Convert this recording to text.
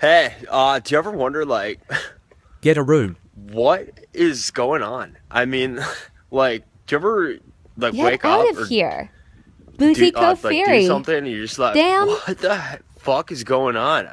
Hey, uh, do you ever wonder like Get a room. what is going on? I mean, like, do you ever like Get wake out up of or here. do, uh, like, do something and you're just like, Damn. what the fuck is going on?